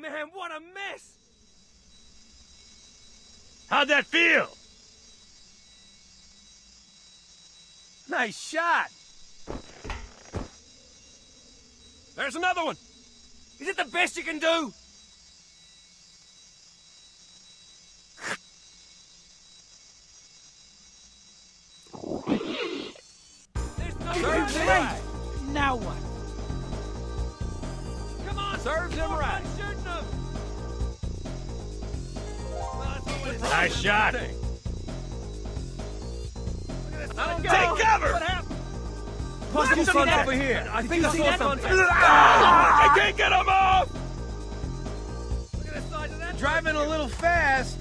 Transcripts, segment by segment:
man, what a mess! How'd that feel? Nice shot! There's another one! Is it the best you can do? There's no Serves him right. Now what? Come on! Serves him right. Nice shot. Look I don't Take cover! What happened? Possible See over here. I think I saw that? something. Ah! Ah! I can't get him off! Look at the size of that. Driving a little fast.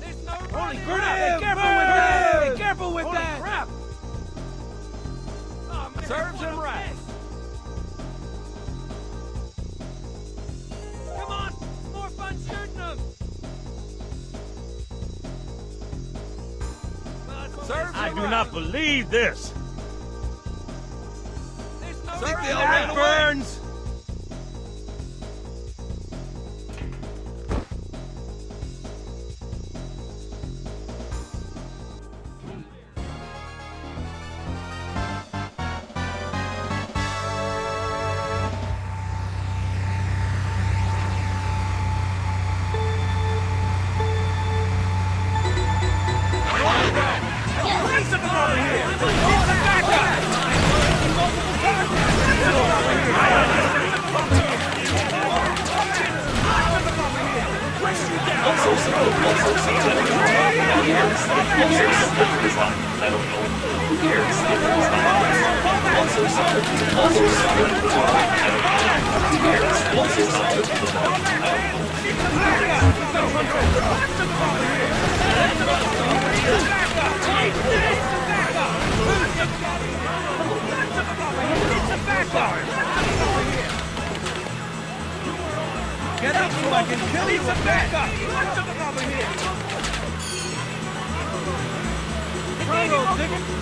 There's no Holy crap! Be careful with that! Serves it is. I him do right. not believe this. There's no Serves running. him That right. burns! Get up so I can kill you with multiple clips of over here!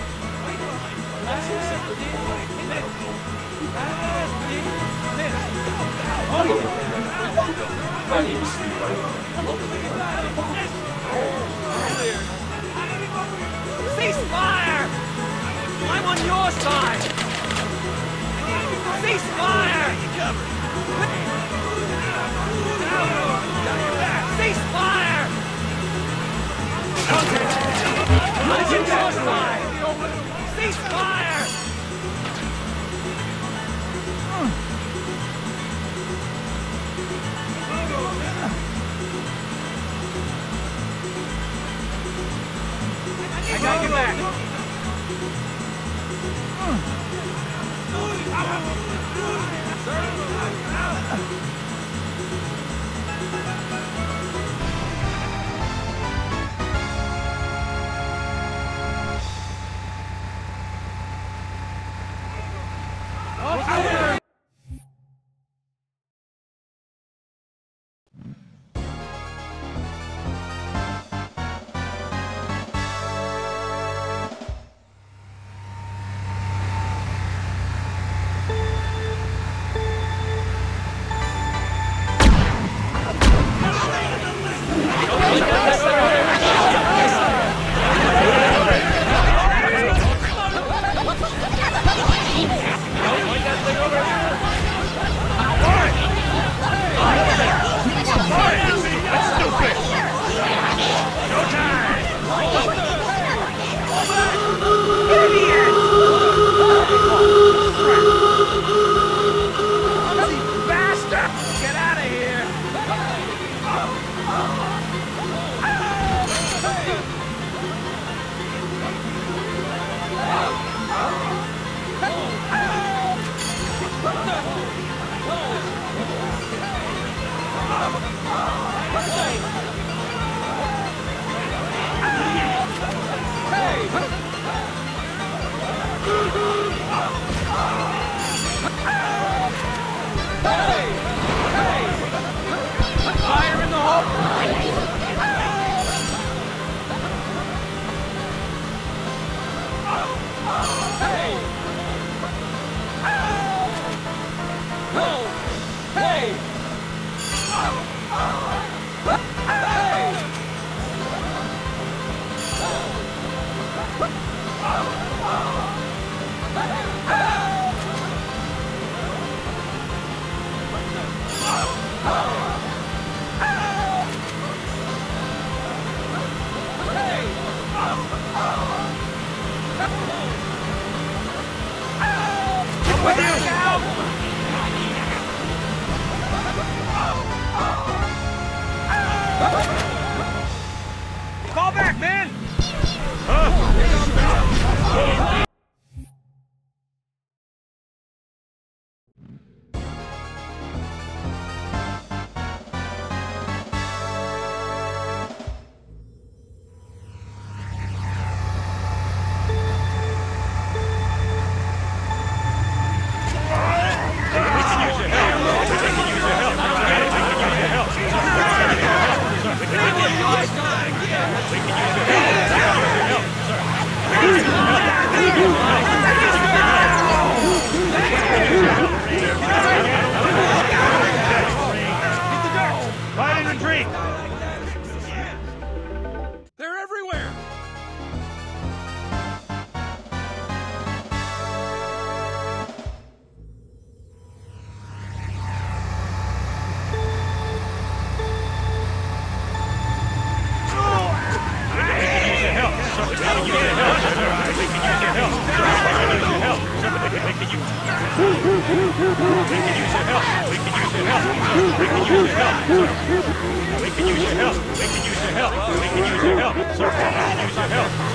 Ceasefire! I'm on your side! Ceasefire! Ceasefire! I'm on your side! Ceasefire! I drink. Check, Marine. I don't want any more trouble from you. Don't try playing dead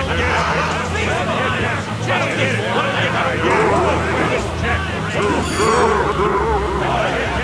on me! Not at all! Eye on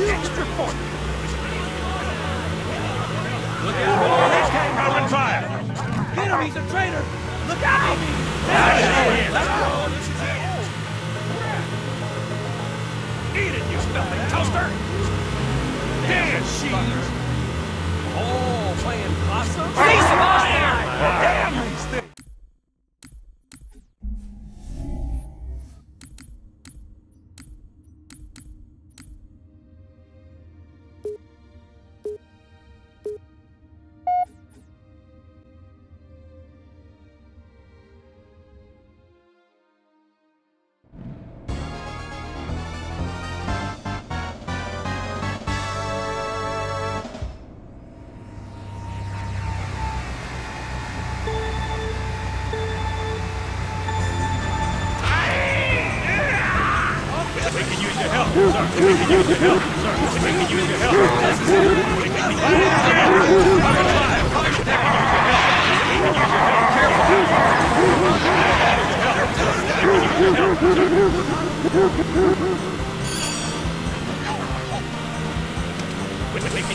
Extra for Open fire. Get him, he's a traitor! Look out! Eat it, you filthy toaster! Damn, she's... Oh, playing possum? Damn, these things! We We can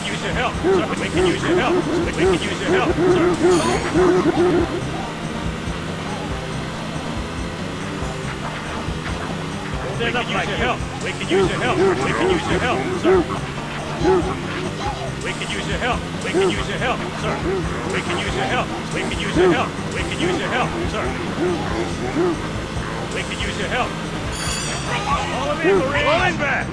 use your help, sir. We can use your help. We can use your help, sir. Stand up like help. We can use your help. We can use your help, sir. We can use your help. We can use your help, sir. We can use your help. We can use your help. We can use your help, sir. We can use your help. All of you, Marines. Falling back.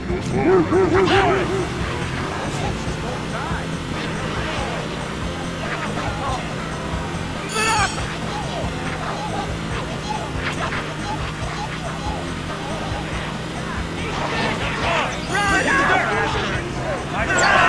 Right.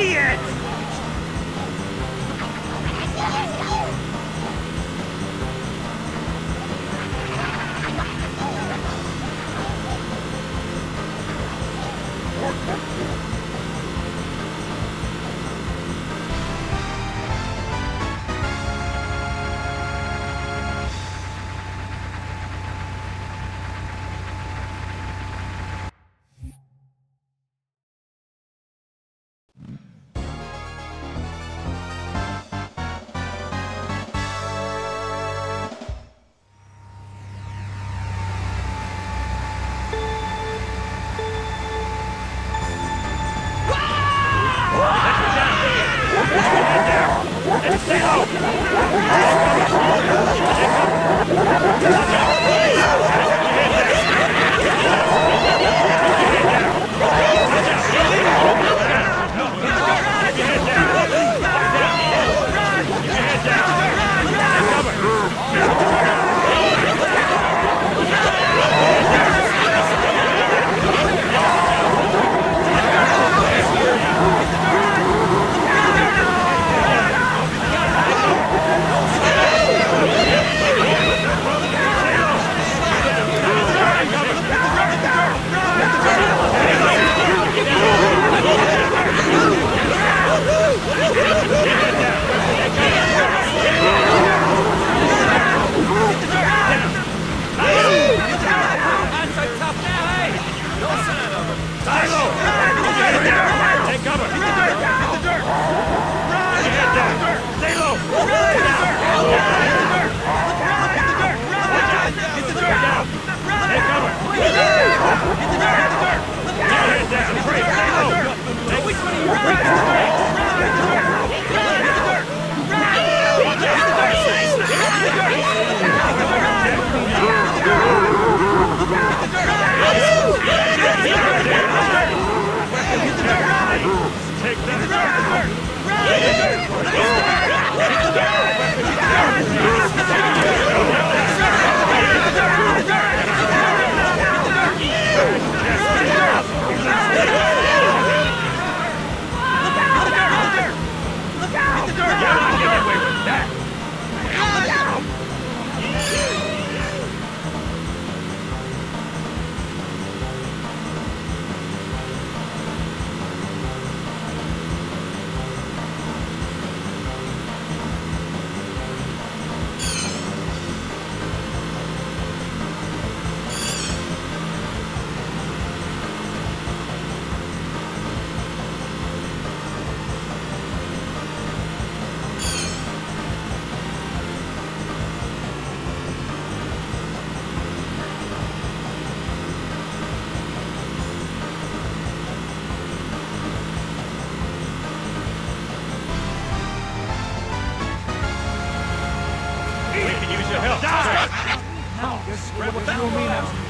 Idiot! Grab what you mean now.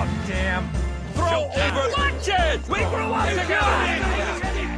Oh, damn. Throw over lunches! We grew up together!